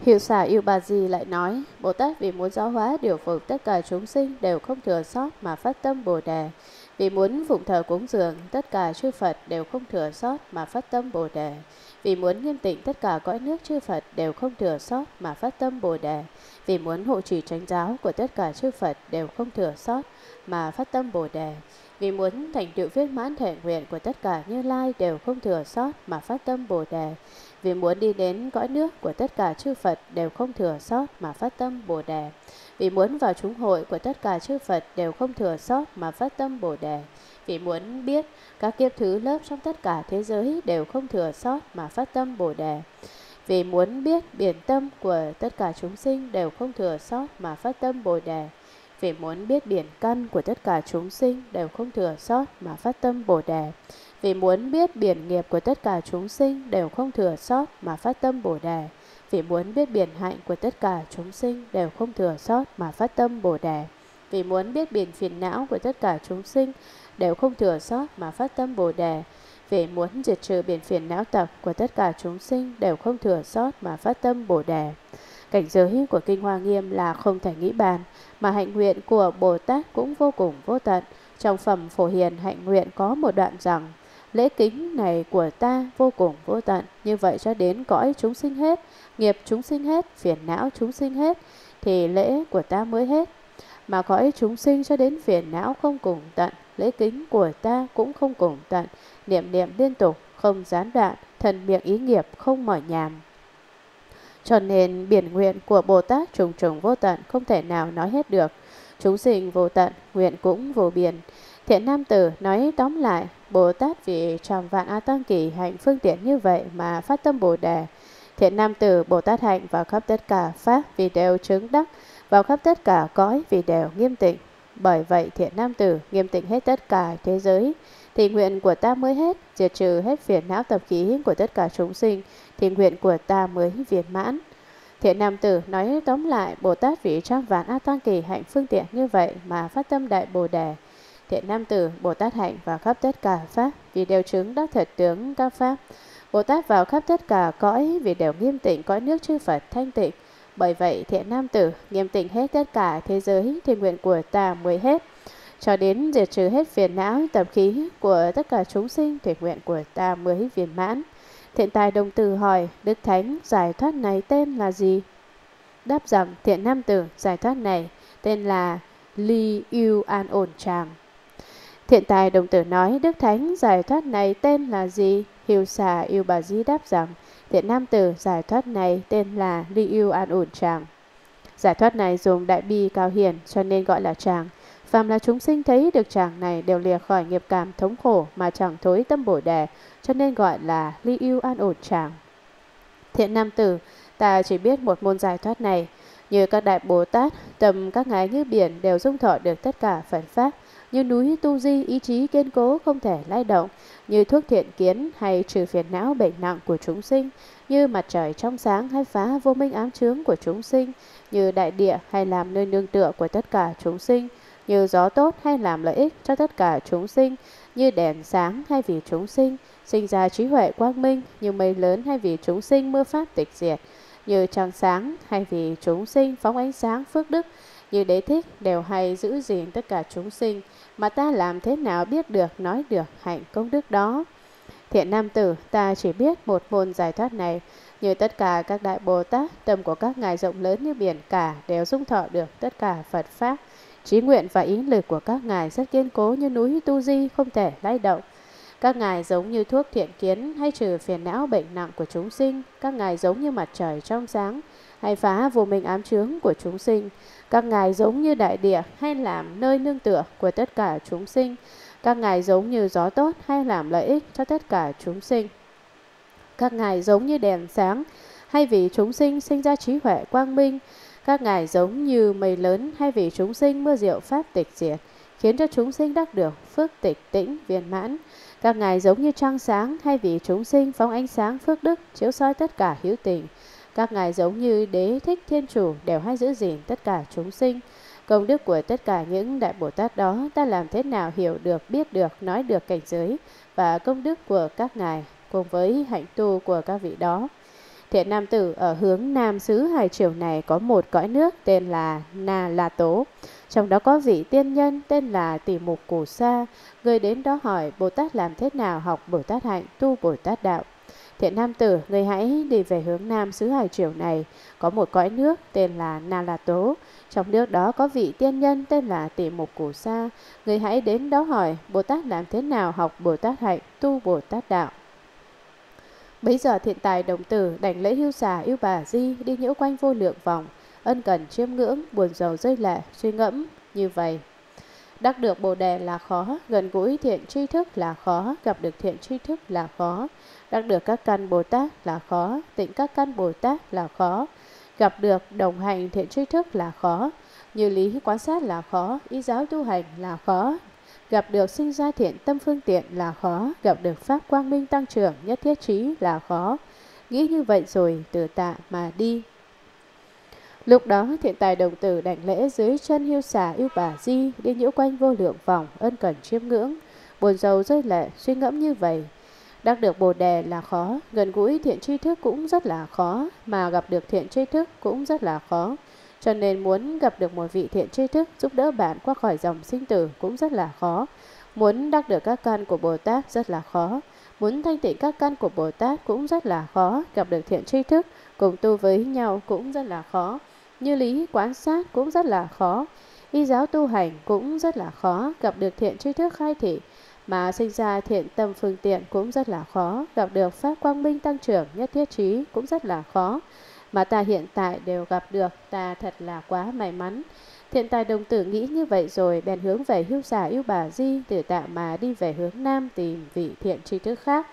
Hiệu xả Yêu Bà gì lại nói, Bồ Tát vì muốn giáo hóa điều phục tất cả chúng sinh đều không thừa sót mà phát tâm Bồ Đề. Vì muốn phụng thờ cúng dường, tất cả chư Phật đều không thừa sót mà phát tâm Bồ Đề. Vì muốn nghiêm tịnh tất cả cõi nước chư Phật đều không thừa sót mà phát tâm Bồ Đề. Vì muốn hộ trì chánh giáo của tất cả chư Phật đều không thừa sót mà phát tâm Bồ Đề. Vì muốn thành tựu viên mãn thể nguyện của tất cả Như Lai đều không thừa sót mà phát tâm Bồ Đề. Vì muốn đi đến cõi nước của tất cả chư Phật đều không thừa sót mà phát tâm Bồ Đề. Vì muốn vào chúng hội của tất cả chư Phật đều không thừa sót mà phát tâm Bồ Đề. Vì muốn biết các kiếp thứ lớp trong tất cả thế giới đều không thừa sót mà phát tâm Bồ Đề. Vì muốn biết biển tâm của tất cả chúng sinh đều không thừa sót mà phát tâm Bồ Đề. Vì muốn biết biển căn của tất cả chúng sinh đều không thừa sót mà phát tâm Bồ Đề. Vì muốn biết biển nghiệp của tất cả chúng sinh đều không thừa sót mà phát tâm Bồ Đề. Vì muốn biết biển hạnh của tất cả chúng sinh đều không thừa sót mà phát tâm Bồ Đề. Vì muốn biết biển phiền não của tất cả chúng sinh đều không thừa sót mà phát tâm Bồ Đề. Vì muốn diệt trừ biển phiền não tập của tất cả chúng sinh đều không thừa sót mà phát tâm Bồ Đề. Cảnh giới của Kinh Hoa Nghiêm là không thể nghĩ bàn, mà hạnh nguyện của Bồ Tát cũng vô cùng vô tận. Trong phẩm Phổ Hiền hạnh nguyện có một đoạn rằng, lễ kính này của ta vô cùng vô tận, như vậy cho đến cõi chúng sinh hết, nghiệp chúng sinh hết, phiền não chúng sinh hết, thì lễ của ta mới hết. Mà cõi chúng sinh cho đến phiền não không cùng tận, lễ kính của ta cũng không cùng tận, niệm niệm liên tục, không gián đoạn, thần miệng ý nghiệp không mỏi nhàm. Cho nên biển nguyện của Bồ Tát trùng trùng vô tận không thể nào nói hết được. Chúng sinh vô tận, nguyện cũng vô biên. Thiện Nam Tử nói tóm lại, Bồ Tát vì trong vạn A Tăng Kỳ hạnh phương tiện như vậy mà phát tâm Bồ Đề. Thiện Nam Tử Bồ Tát hạnh vào khắp tất cả Pháp vì đều chứng đắc, vào khắp tất cả cõi vì đều nghiêm tịnh. Bởi vậy Thiện Nam Tử nghiêm tịnh hết tất cả thế giới, thì nguyện của ta mới hết, diệt trừ hết phiền não tập khí của tất cả chúng sinh, thì nguyện của ta mới viên mãn. Thiện Nam Tử nói tóm lại Bồ Tát vì trăm vạn A toan Kỳ hạnh phương tiện như vậy mà phát tâm đại Bồ Đề. Thiện Nam Tử Bồ Tát hạnh vào khắp tất cả Pháp vì đều chứng đắc thật tướng các Pháp. Bồ Tát vào khắp tất cả cõi vì đều nghiêm tịnh cõi nước chư Phật thanh tịnh. Bởi vậy thiện Nam Tử nghiêm tịnh hết tất cả thế giới thì nguyện của ta mới hết. Cho đến diệt trừ hết phiền não tập khí của tất cả chúng sinh thể nguyện của ta mới viên mãn. Thiện tài đồng tử hỏi, Đức Thánh giải thoát này tên là gì? Đáp rằng thiện nam tử giải thoát này tên là Ly Yêu An ổn tràng. Thiện tài đồng tử nói, Đức Thánh giải thoát này tên là gì? Hiếu xà Yêu Bà Di đáp rằng, thiện nam tử giải thoát này tên là Ly Yêu An ổn tràng. Giải thoát này dùng đại bi cao hiển cho nên gọi là tràng. Phàm là chúng sinh thấy được chàng này đều lìa khỏi nghiệp cảm thống khổ mà chẳng thối tâm bổ đề, cho nên gọi là ly yêu an ổn chàng. Thiện nam tử, ta chỉ biết một môn giải thoát này, như các đại Bồ Tát, tầm các ngài như biển đều dung thọ được tất cả phản Pháp, như núi tu di ý chí kiên cố không thể lay động, như thuốc thiện kiến hay trừ phiền não bệnh nặng của chúng sinh, như mặt trời trong sáng hay phá vô minh ám chướng của chúng sinh, như đại địa hay làm nơi nương tựa của tất cả chúng sinh, như gió tốt hay làm lợi ích cho tất cả chúng sinh, như đèn sáng hay vì chúng sinh, sinh ra trí huệ quang minh, như mây lớn hay vì chúng sinh mưa pháp tịch diệt, như trăng sáng hay vì chúng sinh phóng ánh sáng phước đức, như đế thích đều hay giữ gìn tất cả chúng sinh, mà ta làm thế nào biết được nói được hạnh công đức đó. Thiện nam tử, ta chỉ biết một môn giải thoát này, như tất cả các đại Bồ Tát, tâm của các ngài rộng lớn như biển cả đều dung thọ được tất cả Phật Pháp, Trí nguyện và ý lực của các ngài rất kiên cố như núi Tu Di, không thể lay động. Các ngài giống như thuốc thiện kiến hay trừ phiền não bệnh nặng của chúng sinh. Các ngài giống như mặt trời trong sáng hay phá vô minh ám chướng của chúng sinh. Các ngài giống như đại địa hay làm nơi nương tựa của tất cả chúng sinh. Các ngài giống như gió tốt hay làm lợi ích cho tất cả chúng sinh. Các ngài giống như đèn sáng hay vì chúng sinh sinh ra trí huệ quang minh các ngài giống như mây lớn hay vì chúng sinh mưa diệu pháp tịch diệt, khiến cho chúng sinh đắc được phước tịch tĩnh viên mãn. Các ngài giống như trăng sáng hay vì chúng sinh phóng ánh sáng phước đức chiếu soi tất cả hữu tình. Các ngài giống như đế thích thiên chủ đều hay giữ gìn tất cả chúng sinh. Công đức của tất cả những đại Bồ Tát đó ta làm thế nào hiểu được, biết được, nói được cảnh giới và công đức của các ngài cùng với hạnh tu của các vị đó. Thiện nam tử ở hướng nam xứ hải triều này có một cõi nước tên là Na La Tố. Trong đó có vị tiên nhân tên là Tỷ Mục Cổ Sa. Người đến đó hỏi Bồ Tát làm thế nào học Bồ Tát hạnh, tu Bồ Tát đạo. Thiện nam tử, người hãy đi về hướng nam xứ hải triều này, có một cõi nước tên là Na La Tố. Trong nước đó có vị tiên nhân tên là Tỷ Mục Cổ Sa. Người hãy đến đó hỏi Bồ Tát làm thế nào học Bồ Tát hạnh, tu Bồ Tát đạo. Bấy giờ thiện tài đồng tử đảnh lễ hưu xà yêu bà di đi nhiễu quanh vô lượng vòng, ân cần chiêm ngưỡng, buồn rầu rơi lệ, suy ngẫm như vậy. Đắc được bồ đề là khó, gần gũi thiện tri thức là khó, gặp được thiện tri thức là khó, đắc được các căn Bồ Tát là khó, tịnh các căn Bồ Tát là khó, gặp được đồng hành thiện tri thức là khó, như lý quan sát là khó, ý giáo tu hành là khó, Gặp được sinh ra thiện tâm phương tiện là khó, gặp được pháp quang minh tăng trưởng nhất thiết trí là khó. Nghĩ như vậy rồi từ tạ mà đi. Lúc đó thiện tài đồng tử đảnh lễ dưới chân hiêu xà yêu bà di đi nhiễu quanh vô lượng vòng ân cần chiêm ngưỡng. Buồn rầu rơi lệ suy ngẫm như vậy. Đắc được bồ đề là khó, gần gũi thiện tri thức cũng rất là khó, mà gặp được thiện tri thức cũng rất là khó. Cho nên muốn gặp được một vị thiện tri thức giúp đỡ bạn qua khỏi dòng sinh tử cũng rất là khó. Muốn đắc được các căn của Bồ Tát rất là khó. Muốn thanh tịnh các căn của Bồ Tát cũng rất là khó. Gặp được thiện tri thức, cùng tu với nhau cũng rất là khó. Như lý quán sát cũng rất là khó. Y giáo tu hành cũng rất là khó. Gặp được thiện tri thức khai thị mà sinh ra thiện tâm phương tiện cũng rất là khó. Gặp được pháp quang minh tăng trưởng, nhất thiết trí cũng rất là khó mà ta hiện tại đều gặp được, ta thật là quá may mắn. Thiện tài đồng tử nghĩ như vậy rồi bèn hướng về hưu giả yêu bà Di từ tạ mà đi về hướng nam tìm vị thiện tri thức khác.